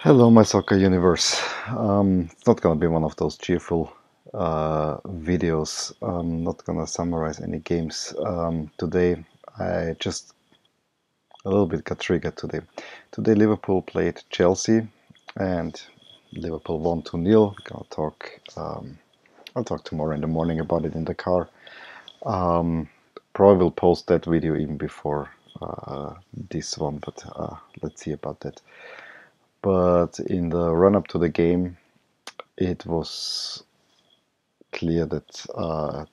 Hello, my soccer universe. Um, it's not gonna be one of those cheerful uh, videos. I'm not gonna summarize any games um, today. I just a little bit got triggered today. Today, Liverpool played Chelsea, and Liverpool won 2 0. Gonna talk. Um, I'll talk tomorrow in the morning about it in the car. Um, probably will post that video even before uh, this one, but uh, let's see about that. But in the run up to the game, it was clear that uh,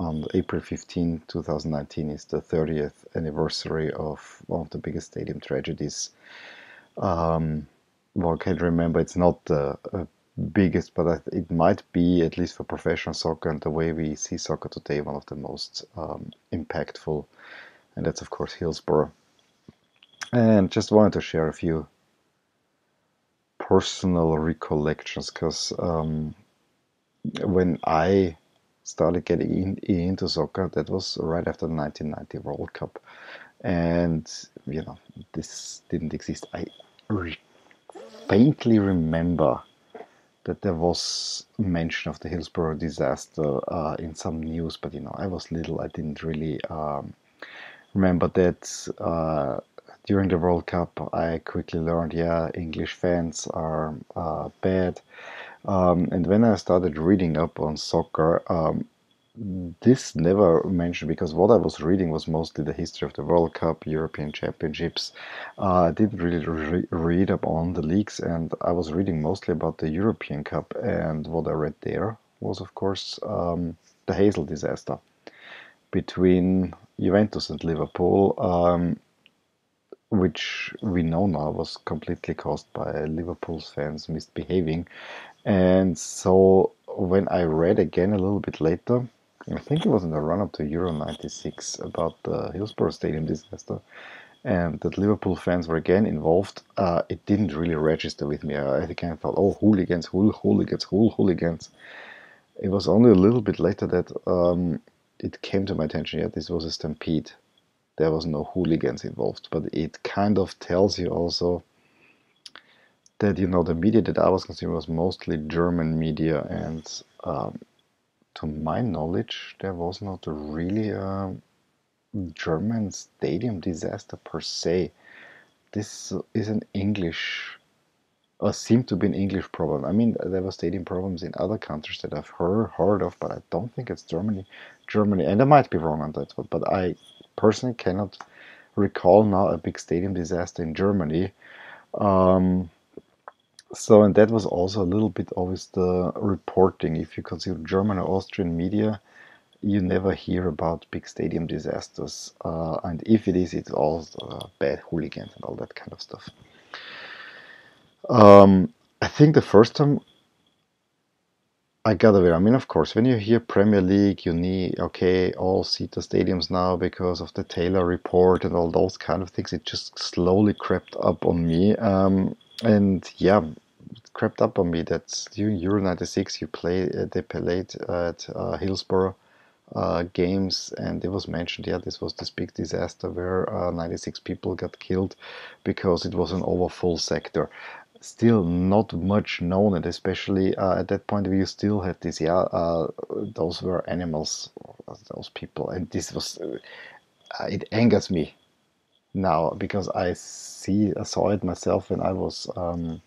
on April 15, 2019, is the 30th anniversary of one of the biggest stadium tragedies. Um, one can remember it's not the uh, biggest, but it might be, at least for professional soccer and the way we see soccer today, one of the most um, impactful. And that's, of course, Hillsborough. And just wanted to share a few personal recollections because um, when I started getting in, into soccer, that was right after the 1990 World Cup, and you know this didn't exist. I re- faintly remember that there was mention of the Hillsborough disaster uh, in some news, but you know I was little. I didn't really um, remember that. Uh, during the World Cup, I quickly learned, yeah, English fans are uh, bad. Um, and when I started reading up on soccer, um, this never mentioned because what I was reading was mostly the history of the World Cup, European Championships. Uh, I didn't really re- read up on the leagues, and I was reading mostly about the European Cup. And what I read there was, of course, um, the Heysel disaster between Juventus and Liverpool. Um, which we know now was completely caused by Liverpool's fans misbehaving. And so when I read again a little bit later, I think it was in the run up to Euro 96 about the Hillsborough Stadium disaster, and that Liverpool fans were again involved, uh, it didn't really register with me. I again thought, oh, hooligans, hool, hooligans, hool, hooligans. It was only a little bit later that um, it came to my attention. Yeah, this was a stampede there was no hooligans involved. But it kind of tells you also that you know the media that I was consuming was mostly German media, and um, to my knowledge, there was not really a German stadium disaster per se. This is an English, or seemed to be an English problem. I mean, there were stadium problems in other countries that I've heard heard of, but I don't think it's Germany. Germany, and I might be wrong on that, but I personally cannot recall now a big stadium disaster in Germany. Um, so, and that was also a little bit always the reporting. If you consider German or Austrian media, you never hear about big stadium disasters. Uh, and if it is, it's all uh, bad hooligans and all that kind of stuff. Um, I think the first time I got aware. I mean, of course, when you hear Premier League, you need okay, all seat the stadiums now because of the Taylor report and all those kind of things. It just slowly crept up on me, um, and yeah, crept up on me that during Euro '96 you play uh, they played at uh, Hillsborough uh, games, and it was mentioned, yeah, this was this big disaster where uh, 96 people got killed because it was an overfull sector still not much known, and especially uh, at that point, we still had this. Yeah, uh, those were animals, those people, and this was. Uh, it angers me now because I see, I saw it myself when I was um,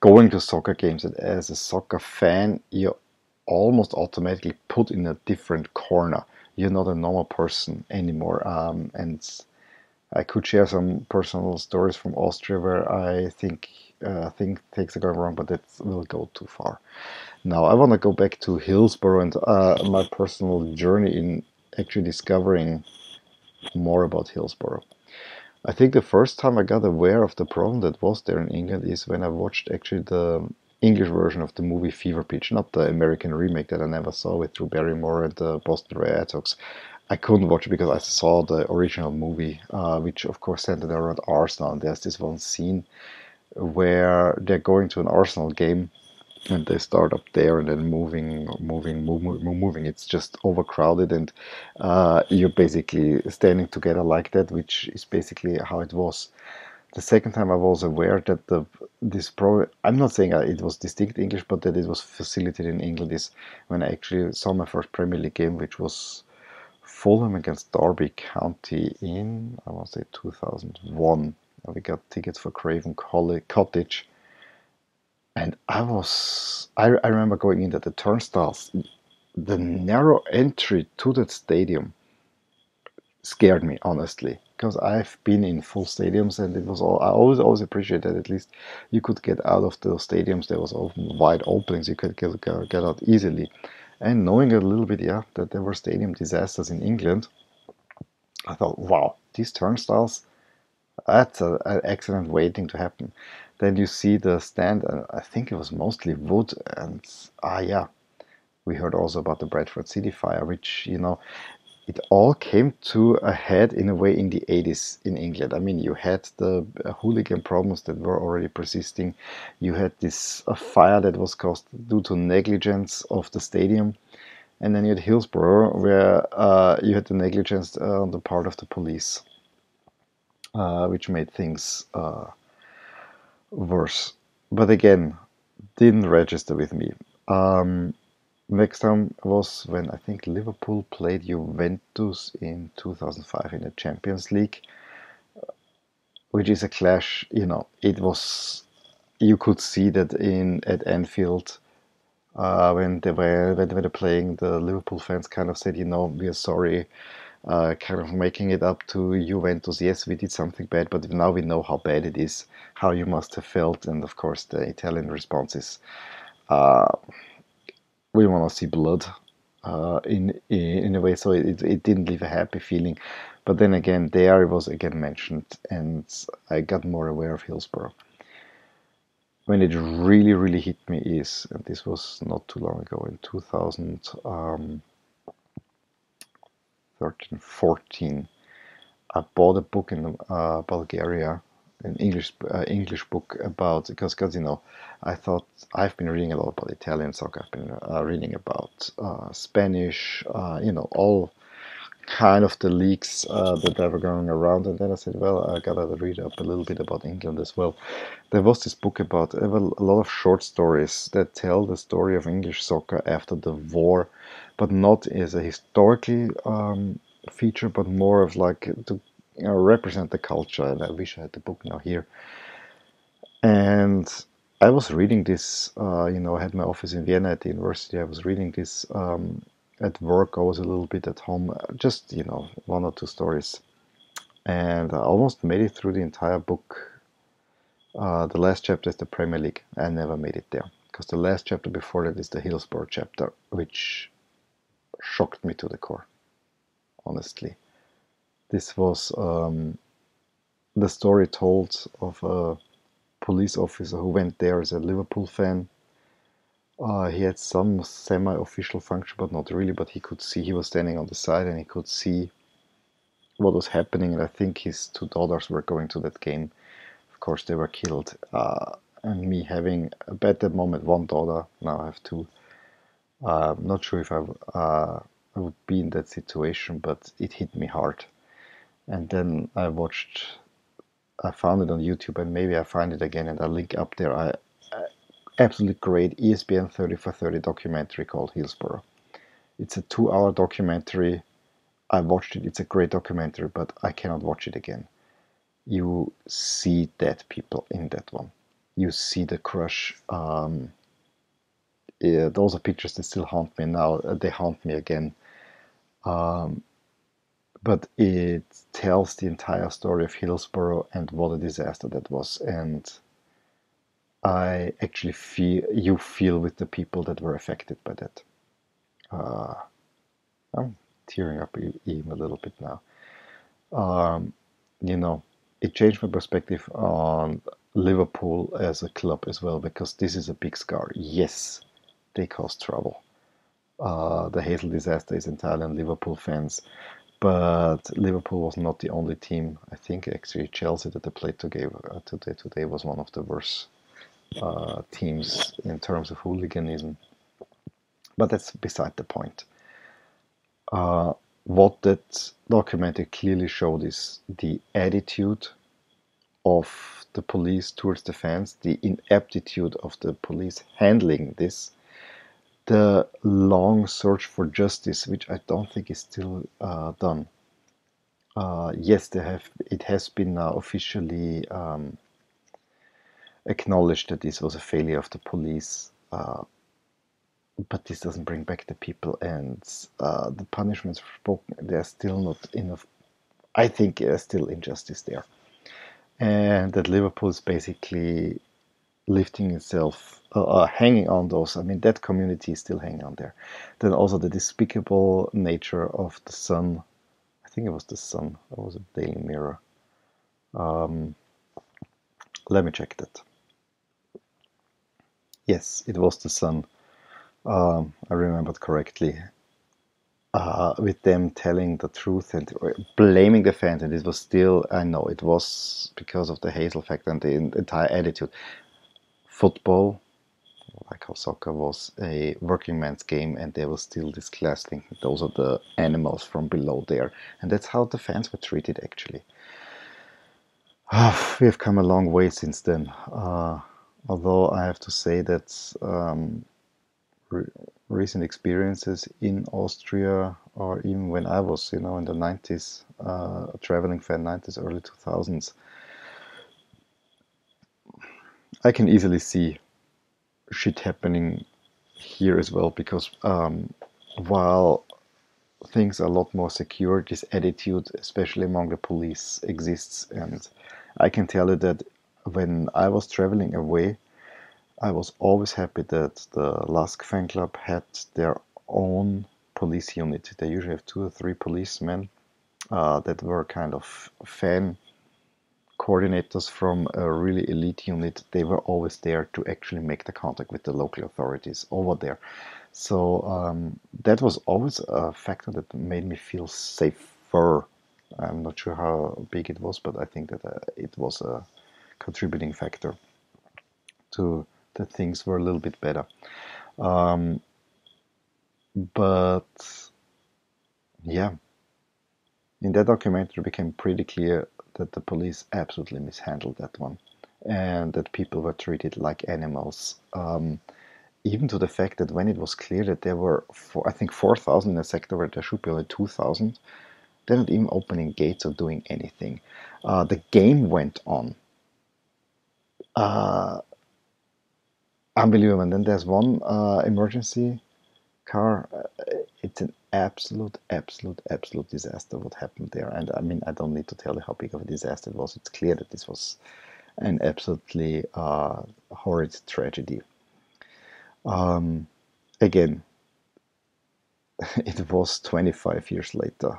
going to soccer games. And as a soccer fan, you're almost automatically put in a different corner. You're not a normal person anymore, um, and I could share some personal stories from Austria where I think uh, think things are going wrong, but that will go too far. Now I want to go back to Hillsborough and uh, my personal journey in actually discovering more about Hillsborough. I think the first time I got aware of the problem that was there in England is when I watched actually the English version of the movie Fever Pitch, not the American remake that I never saw with Drew Barrymore and the Boston Red Sox. I couldn't watch it because I saw the original movie, uh, which of course centered around Arsenal. And there's this one scene where they're going to an Arsenal game and they start up there and then moving, moving, move, moving. It's just overcrowded, and uh, you're basically standing together like that, which is basically how it was the second time I was aware that the this pro I'm not saying it was distinct English, but that it was facilitated in England is when I actually saw my first Premier League game, which was Fulham against Derby County in I want to say 2001. We got tickets for Craven Cottage, and I was I, I remember going in at the turnstiles. The narrow entry to that stadium scared me honestly because I've been in full stadiums and it was all I always always appreciate that at least you could get out of those stadiums there was open, wide openings you could get, get out easily and knowing a little bit yeah that there were stadium disasters in England I thought wow these turnstiles that's an accident waiting to happen. Then you see the stand and I think it was mostly wood and ah yeah we heard also about the Bradford City fire which you know it all came to a head in a way in the 80s in England. I mean, you had the uh, hooligan problems that were already persisting. You had this a fire that was caused due to negligence of the stadium. And then you had Hillsborough, where uh, you had the negligence uh, on the part of the police, uh, which made things uh, worse. But again, didn't register with me. Um, Next time was when I think Liverpool played Juventus in 2005 in the Champions League, which is a clash. You know, it was you could see that in at Anfield uh, when they were when they were playing, the Liverpool fans kind of said, you know, we are sorry, uh, kind of making it up to Juventus. Yes, we did something bad, but now we know how bad it is, how you must have felt, and of course the Italian responses. Uh, we want to see blood uh, in, in a way, so it, it didn't leave a happy feeling. But then again, there it was again mentioned, and I got more aware of Hillsborough. When it really, really hit me is, and this was not too long ago, in 2013, um, 14, I bought a book in uh, Bulgaria an English uh, English book about because because you know I thought I've been reading a lot about Italian soccer. I've been uh, reading about uh, Spanish, uh, you know, all kind of the leagues uh, that were going around. And then I said, well, I gotta read up a little bit about England as well. There was this book about a lot of short stories that tell the story of English soccer after the war, but not as a historically um, feature, but more of like to you know, represent the culture. And I wish I had the book now here. And I was reading this, uh, you know, I had my office in Vienna at the university. I was reading this um, at work. I was a little bit at home, just, you know, one or two stories. And I almost made it through the entire book. Uh, the last chapter is the Premier League. I never made it there because the last chapter before that is the Hillsborough chapter, which shocked me to the core, honestly. This was um, the story told of a police officer who went there as a Liverpool fan. Uh, he had some semi-official function, but not really. But he could see he was standing on the side and he could see what was happening. And I think his two daughters were going to that game. Of course, they were killed. Uh, and me having at that moment one daughter, now I have two. Uh, I'm not sure if I, uh, I would be in that situation, but it hit me hard and then I watched I found it on YouTube and maybe I find it again and I'll link up there. I, I absolutely great ESPN 30 for 30 documentary called Hillsborough it's a two hour documentary. I watched it. It's a great documentary but I cannot watch it again. You see dead people in that one. You see the crush um, yeah, those are pictures that still haunt me now. They haunt me again. Um, but it tells the entire story of Hillsborough and what a disaster that was. And I actually feel you feel with the people that were affected by that. Uh, I'm tearing up even a little bit now. Um, you know, it changed my perspective on Liverpool as a club as well because this is a big scar. Yes, they caused trouble. Uh, the Heysel disaster is entirely on Liverpool fans. But Liverpool was not the only team. I think actually Chelsea that they played today, uh, today, today was one of the worst uh, teams in terms of hooliganism. But that's beside the point. Uh, what that documentary clearly showed is the attitude of the police towards the fans, the ineptitude of the police handling this, the long search for justice, which I don't think is still uh, done. Uh, yes, they have. It has been now officially um, acknowledged that this was a failure of the police, uh, but this doesn't bring back the people, and uh, the punishments spoken. They are still not enough. I think there's still injustice there, and that Liverpool is basically lifting itself, uh, uh, hanging on those. I mean, that community is still hanging on there. Then also the despicable nature of the Sun. I think it was the Sun. It was it Daily Mirror? Um, let me check that. Yes, it was the Sun. Um, I remembered correctly. Uh, with them telling the truth and blaming the fans, and it was still, I know it was because of the Heysel fact and the entire attitude football, like how soccer was a working man's game, and there was still this class thing. those are the animals from below there, and that's how the fans were treated actually. we have come a long way since then. Uh, although I have to say that um, re recent experiences in Austria, or even when I was, you know, in the 90s, uh, traveling fan 90s, early 2000s, I can easily see shit happening here as well because um, while things are a lot more secure, this attitude, especially among the police, exists. And I can tell you that when I was traveling away, I was always happy that the LASK fan club had their own police unit. They usually have two or three policemen uh, that were kind of fan coordinators from a really elite unit, they were always there to actually make the contact with the local authorities over there. So um, that was always a factor that made me feel safer. I'm not sure how big it was, but I think that uh, it was a contributing factor to that things were a little bit better. Um, but yeah, in that documentary, became pretty clear that the police absolutely mishandled that one and that people were treated like animals. Um, even to the fact that when it was clear that there were, four, I think, 4,000 in a sector where there should be only 2,000, they're not even opening gates or doing anything. Uh, the game went on. Uh, unbelievable. And then there's one uh, emergency car. Uh, it's an absolute, absolute, absolute disaster what happened there. And I mean, I don't need to tell you how big of a disaster it was. It's clear that this was an absolutely uh, horrid tragedy. Um, again, it was 25 years later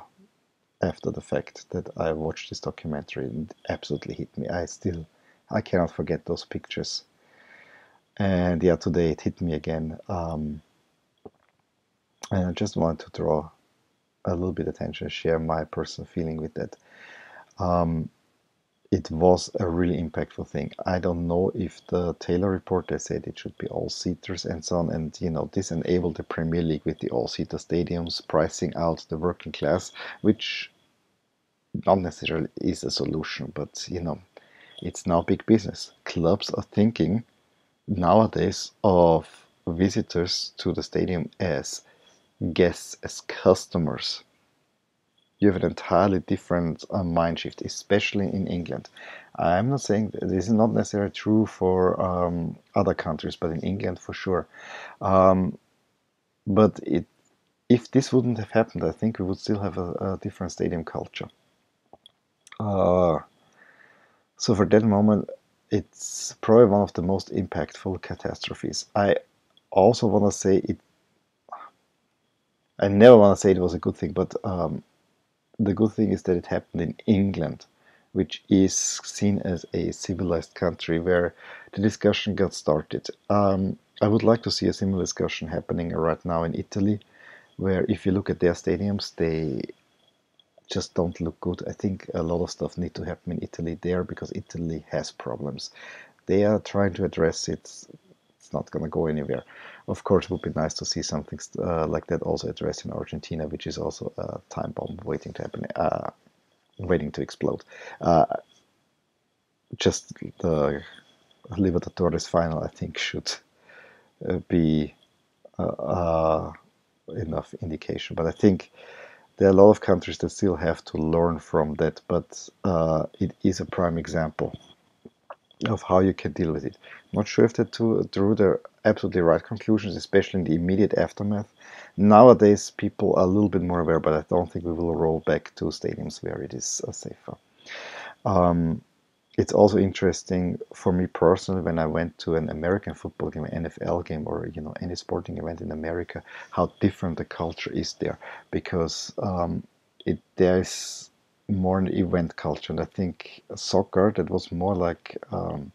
after the fact that I watched this documentary and it absolutely hit me. I still, I cannot forget those pictures. And yeah, today it hit me again. Um, and I just want to draw a little bit attention, share my personal feeling with that. Um, it was a really impactful thing. I don't know if the Taylor report they said it should be all seaters and so on, and you know this enabled the Premier League with the all seater stadiums pricing out the working class, which not necessarily is a solution, but you know it's now big business. Clubs are thinking nowadays of visitors to the stadium as guests as customers, you have an entirely different uh, mind shift, especially in England. I'm not saying this is not necessarily true for um, other countries, but in England for sure. Um, but it, if this wouldn't have happened, I think we would still have a, a different stadium culture. Uh, so for that moment, it's probably one of the most impactful catastrophes. I also want to say it I never want to say it was a good thing, but um, the good thing is that it happened in England, which is seen as a civilized country where the discussion got started. Um, I would like to see a similar discussion happening right now in Italy, where if you look at their stadiums, they just don't look good. I think a lot of stuff need to happen in Italy there because Italy has problems. They are trying to address it. It's not going to go anywhere. Of course, it would be nice to see something uh, like that also addressed in Argentina, which is also a time bomb waiting to happen, uh, waiting to explode. Uh, just the Libertadores final, I think, should uh, be uh, uh, enough indication. But I think there are a lot of countries that still have to learn from that, but it is a prime example of how you can deal with it. Not sure if they drew the absolutely right conclusions, especially in the immediate aftermath. Nowadays, people are a little bit more aware, but I don't think we will roll back to stadiums where it is uh, safer. Um, it's also interesting for me personally when I went to an American football game, an NFL game, or you know any sporting event in America, how different the culture is there because um, it there is more an event culture, and I think soccer that was more like. Um,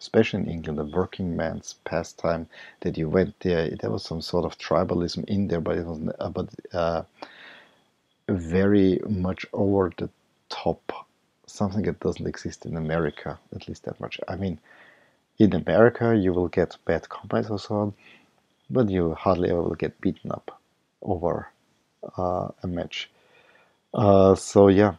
especially in England, a working man's pastime that you went there. There was some sort of tribalism in there, but it was uh, but uh, very much over the top something that doesn't exist in America, at least that much. I mean, in America, you will get bad comments or so on, but you hardly ever will get beaten up over uh, a match. Uh, so, yeah.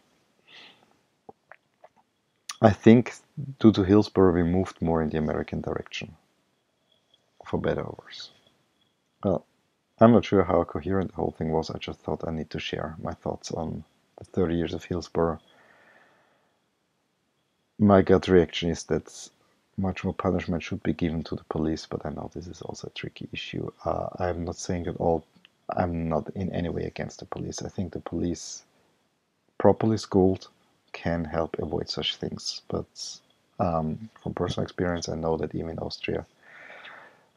I think due to Hillsborough, we moved more in the American direction, for better or worse. Well, I'm not sure how coherent the whole thing was. I just thought I need to share my thoughts on the 30 years of Hillsborough my gut reaction is that much more punishment should be given to the police, but I know this is also a tricky issue. Uh, I'm not saying at all, I'm not in any way against the police. I think the police, properly schooled, can help avoid such things. But um, from personal experience, I know that even in Austria,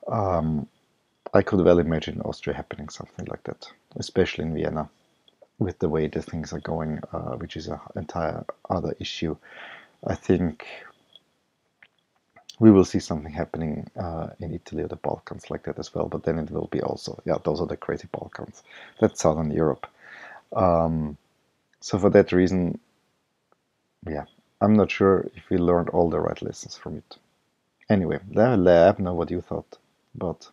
um, I could well imagine Austria happening something like that, especially in Vienna, with the way the things are going, uh, which is an entire other issue. I think we will see something happening uh, in Italy or the Balkans like that as well. But then it will be also, yeah, those are the crazy Balkans. That's Southern Europe. Um, so for that reason, yeah, I'm not sure if we learned all the right lessons from it. Anyway, let me know what you thought. But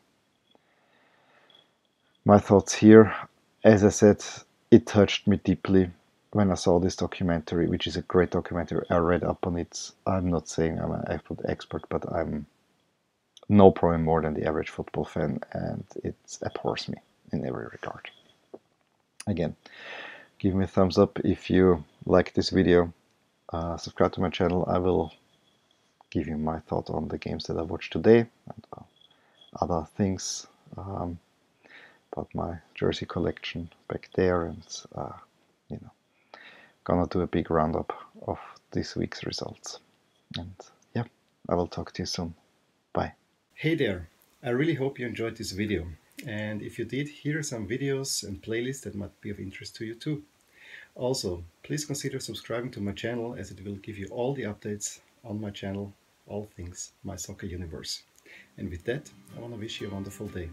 my thoughts here, as I said, it touched me deeply when I saw this documentary, which is a great documentary, I read up on it. I'm not saying I'm an absolute expert, but I'm no probably more than the average football fan, and it abhors me in every regard. Again, give me a thumbs up if you like this video. Uh, subscribe to my channel. I will give you my thought on the games that I watched today and uh, other things um, about my jersey collection back there, and uh, you know gonna do a big roundup of this week's results. And yeah, I will talk to you soon. Bye. Hey there. I really hope you enjoyed this video. And if you did, here are some videos and playlists that might be of interest to you too. Also, please consider subscribing to my channel as it will give you all the updates on my channel, all things My Soccer Universe. And with that, I want to wish you a wonderful day.